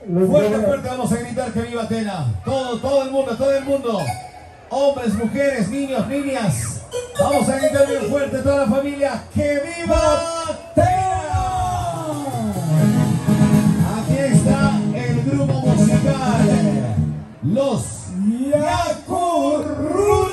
Fuerte, fuerte, vamos a gritar que viva Atena. Todo, todo el mundo, todo el mundo. Hombres, mujeres, niños, niñas. Vamos a gritar bien fuerte toda la familia. ¡Que viva Atena! Aquí está el grupo musical. Los Yacurrulas.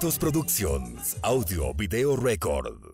Éxitos Productions, Audio Video Record.